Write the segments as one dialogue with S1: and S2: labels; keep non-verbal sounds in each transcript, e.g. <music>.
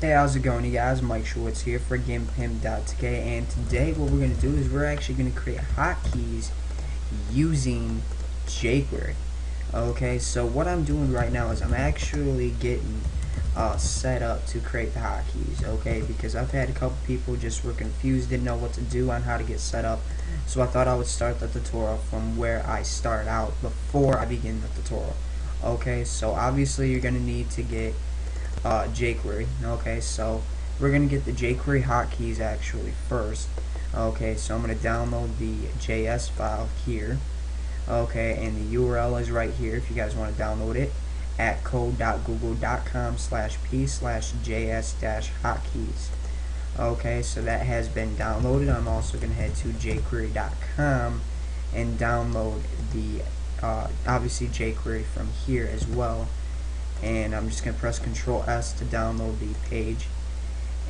S1: Hey, how's it going, you guys? Mike Schwartz here for GimpPimp.tk, and today what we're going to do is we're actually going to create hotkeys using jQuery. Okay, so what I'm doing right now is I'm actually getting uh, set up to create the hotkeys, okay, because I've had a couple people just were confused, didn't know what to do on how to get set up, so I thought I would start the tutorial from where I start out before I begin the tutorial. Okay, so obviously you're going to need to get uh, jQuery. Okay, so we're going to get the jQuery hotkeys actually first. Okay, so I'm going to download the JS file here. Okay, and the URL is right here if you guys want to download it at code.google.com slash p slash js dash hotkeys. Okay, so that has been downloaded. I'm also going to head to jQuery.com and download the uh, obviously jQuery from here as well and I'm just going to press Control S to download the page.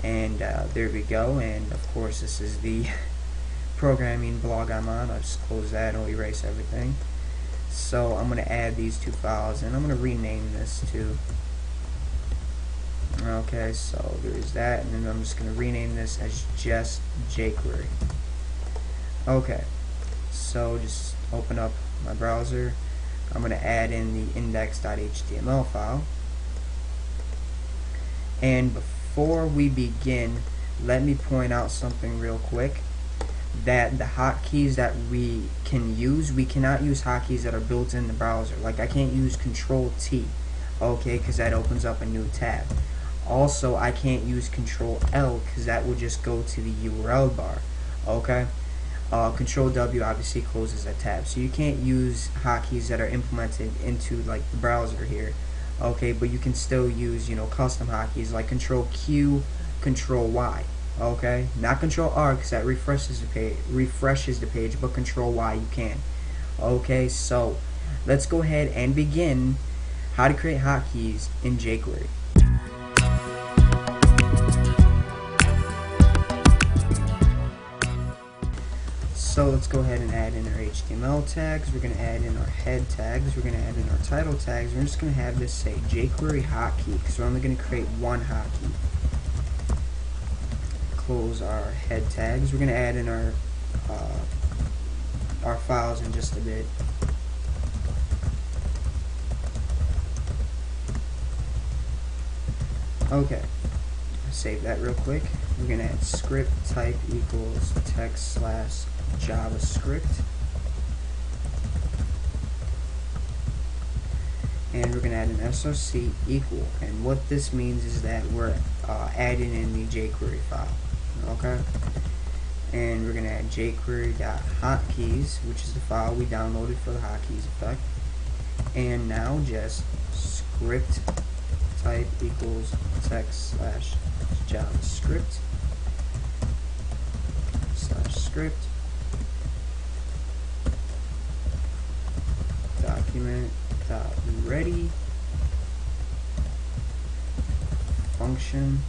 S1: And uh, there we go and of course this is the <laughs> programming blog I'm on. I'll just close that and erase everything. So I'm going to add these two files and I'm going to rename this to okay so there's that and then I'm just going to rename this as just jQuery. Okay so just open up my browser I'm going to add in the index.html file. And before we begin, let me point out something real quick that the hotkeys that we can use, we cannot use hotkeys that are built in the browser. Like I can't use Control T, okay, because that opens up a new tab. Also, I can't use Control L because that will just go to the URL bar, okay. Uh, Control W obviously closes a tab, so you can't use hotkeys that are implemented into like the browser here. Okay, but you can still use you know custom hotkeys like Control Q, Control Y. Okay, not Control R because that refreshes the page, refreshes the page, but Control Y you can. Okay, so let's go ahead and begin how to create hotkeys in jQuery. So let's go ahead and add in our HTML tags. We're going to add in our head tags. We're going to add in our title tags. We're just going to have this say jQuery hotkey because we're only going to create one hotkey. Close our head tags. We're going to add in our uh, our files in just a bit. Okay, save that real quick. We're going to add script type equals text slash JavaScript. And we're going to add an SRC equal. And what this means is that we're uh, adding in the jQuery file. Okay? And we're going to add jQuery.hotkeys, which is the file we downloaded for the hotkeys effect. And now just script type equals text slash JavaScript slash script document ready. Function.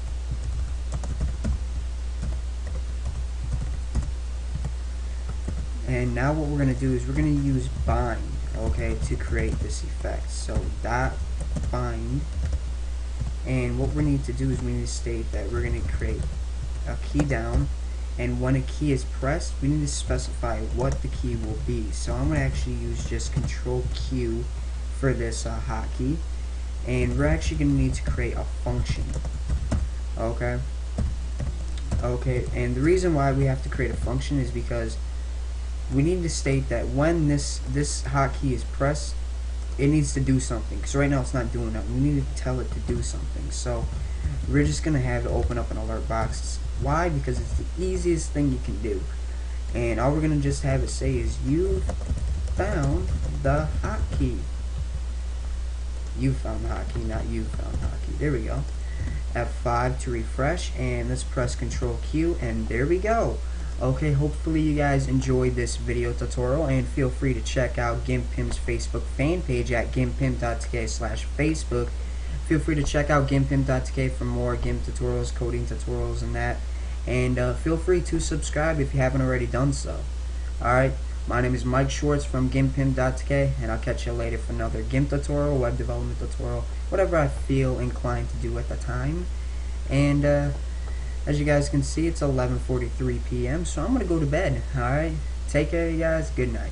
S1: And now what we're going to do is we're going to use bind okay to create this effect. So dot bind. And what we need to do is we need to state that we're going to create a key down and when a key is pressed we need to specify what the key will be. So I'm going to actually use just control Q for this uh, hotkey and we're actually going to need to create a function okay? Okay and the reason why we have to create a function is because we need to state that when this this hotkey is pressed it needs to do something. Because right now it's not doing that we need to tell it to do something. So we're just gonna have it open up an alert box why? Because it's the easiest thing you can do. And all we're going to just have it say is, you found the hotkey. You found the hotkey, not you found the hotkey. There we go. F5 to refresh, and let's press Control Q, and there we go. Okay, hopefully you guys enjoyed this video tutorial, and feel free to check out GimpPimp's Facebook fan page at gimppimp.tk slash Facebook. Feel free to check out gimppimp.tk for more GIMP tutorials, coding tutorials, and that. And uh, feel free to subscribe if you haven't already done so. Alright, my name is Mike Schwartz from gimppimp.tk, and I'll catch you later for another GIMP tutorial, web development tutorial, whatever I feel inclined to do at the time. And uh, as you guys can see, it's 11:43 p.m. So I'm gonna go to bed. All right. Take care, you guys. Good night.